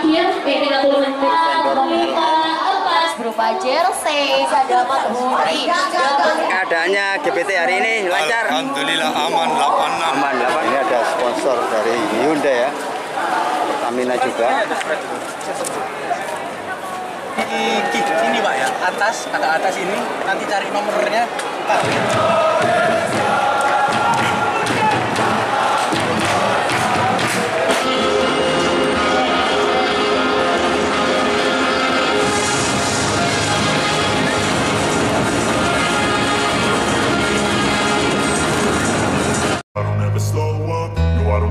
terakhir, eh 30 menit. Emas berupa jersey, ada matahari, Keadaannya GPT hari ini lancar. Alhamdulillah aman 86. Aman, aman. Ini ada sponsor dari Hyundai ya. Pertamina juga. di di sini pak ya atas ada atas ini nanti cari nomornya pak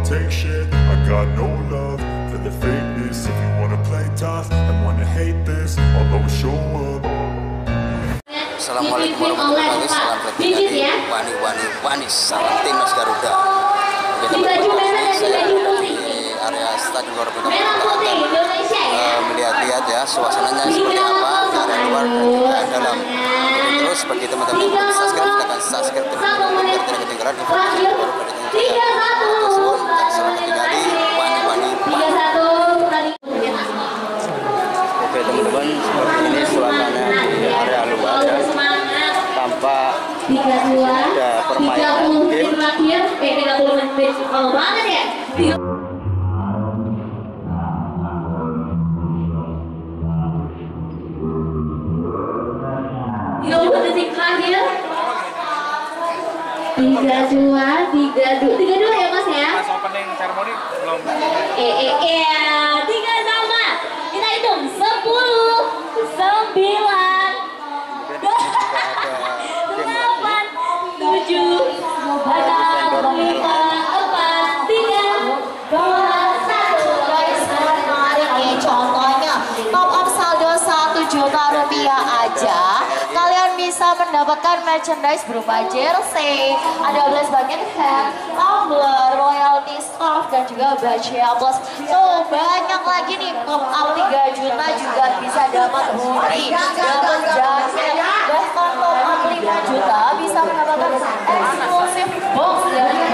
take shit I got no love for the fakeness If you wanna play tough and wanna hate this I'll always show up Assalamualaikum warahmatullahi wabarakatuh. Salam ya. Wani Wani Wani. Salam timnas Garuda. Oke Di baju merah dan putih. di area Stadion Garuda Merah putih Indonesia ya. Eh, melihat-lihat ya suasananya seperti apa area luar dan juga dalam. Terus bagi teman-teman subscribe silakan subscribe biar tidak ketinggalan informasi terbaru dari 30 menit. Lama banget ya. Tiga- puluh detik terakhir. Tiga dua, tiga dua, tiga dua ya mas ya. pas opening ceremony belum Eh, eh, eh, juta rupiah aja kalian bisa mendapatkan merchandise berupa jersey ada belas bucket hat tumbler royalty scarf dan juga baju plus. Tuh banyak lagi nih top up 3 juta juga bisa dapat hoodie dapat jaket bahkan top up 5 juta bisa mendapatkan eksklusif box dari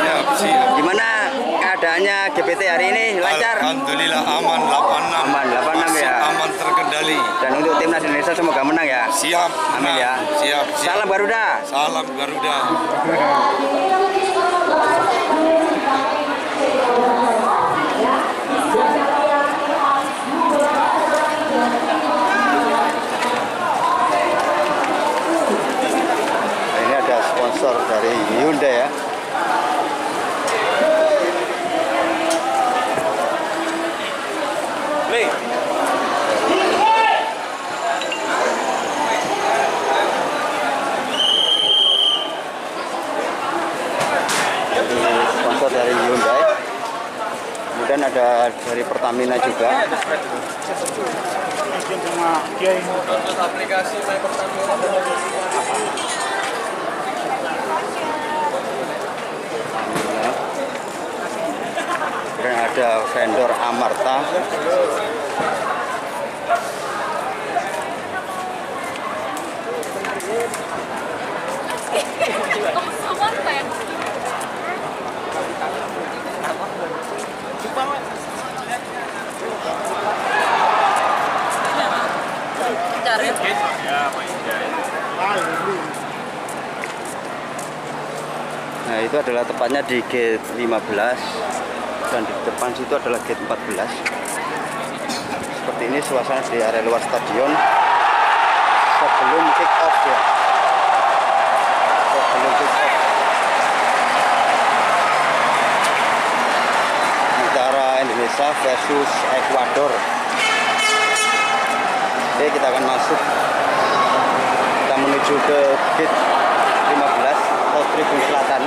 Siap, siap. Gimana keadaannya GPT hari ini lancar? Alhamdulillah aman 86. Aman, 86 Masih ya. Aman terkendali. Dan untuk timnas Indonesia semoga menang ya. Siap. Amin ya. Siap, siap. Salam Garuda. Salam Garuda. Nah, ini ada sponsor dari Hyundai ya. Ini sponsor dari Hyundai. Kemudian ada dari Pertamina juga. aplikasi Pertamina. Kemudian ada vendor Amarta. Adalah tepatnya di gate 15 dan di depan situ adalah gate 14 seperti ini suasana di area luar stadion. Sebelum kick off ya. Sebelum kick off. Antara Indonesia versus Ekuador oke kita akan masuk. Kita menuju ke gate 15 atau tribun selatan.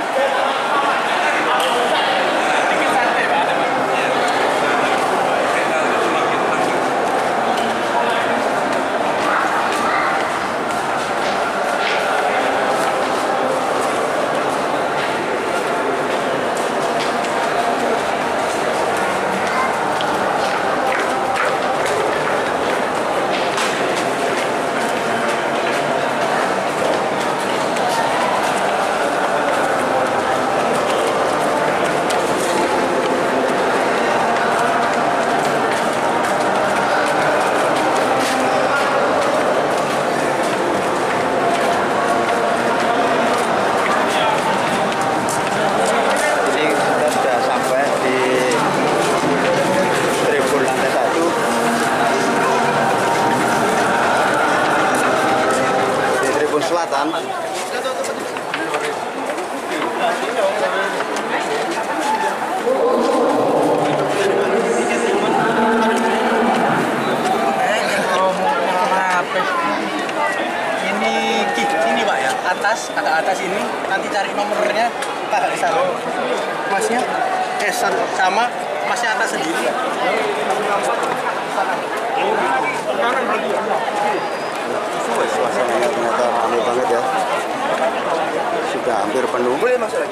masyarakat sendiri. Suasananya ternyata ramai banget ya. Sudah hampir penuh. Boleh masuk